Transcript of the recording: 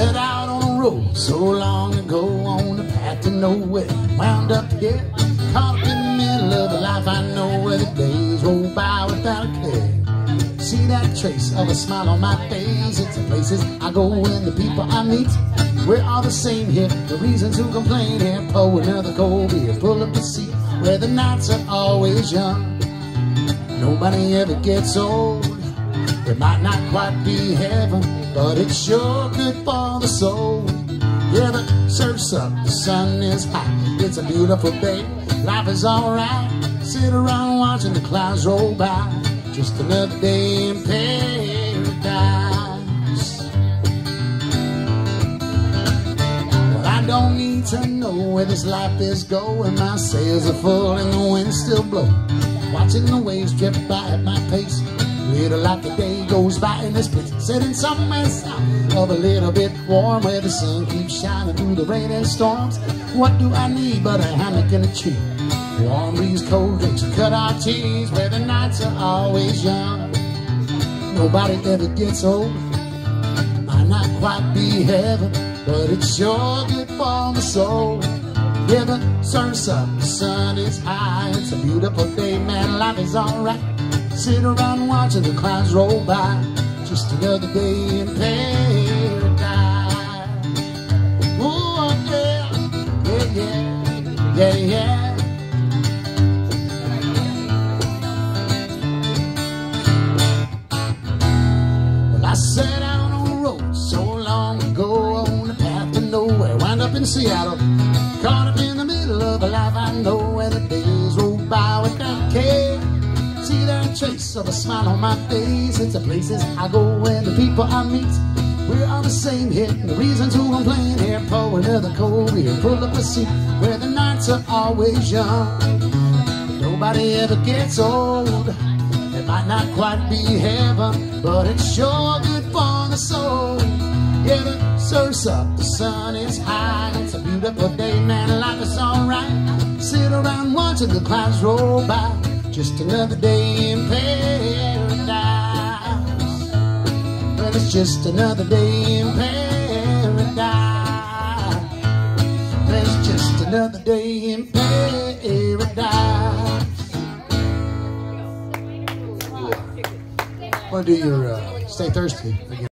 set out on a road so long ago on the path to nowhere. Wound up here, caught up in the middle of a life I know where the days roll by without a care. See that trace of a smile on my face. It's the places I go and the people I meet. We're all the same here. The reasons to complain here. Pour another cold beer, pull up the seat where the nights are always young. Nobody ever gets old. It might not quite be heaven, but it's sure good for the soul. Yeah, the surf's up, the sun is hot, It's a beautiful day, life is alright. Sit around watching the clouds roll by. Just another day in paradise. Well, I don't need to know where this life is going. My sails are full and the wind's still blowing. Watching the waves drift by at my pace. Little like the day goes by in this place. Sitting somewhere south of a little bit warm where the sun keeps shining through the rain and storms. What do I need but a hammock and a tree? Warm breeze, cold drinks, cut our teeth where the nights are always young. Nobody ever gets old. Might not quite be heaven, but it's sure good for the soul. The sun's up, the sun is high. It's a beautiful day, man. Life is alright. Sit around watching the clouds roll by. Just another day in paradise. Oh, yeah, yeah, yeah, yeah, yeah. Well, I set out on a road so long ago on the path to nowhere. Wound up in Seattle, caught up in the middle of a life I know where the days of a smile on my face. It's the places I go and the people I meet. We're all the same here. The reason to complain here. Pour another cold beer, pull up a seat where the nights are always young. Nobody ever gets old. It might not quite be heaven, but it's sure good for the soul. Yeah, the surf's up, the sun is high. It's a beautiful day, man. Life is alright. Sit around watching the clouds roll by. Just another day in paradise. Well, it's just another day in paradise. Well, it's just another day in paradise. Want to do your uh, stay thirsty again?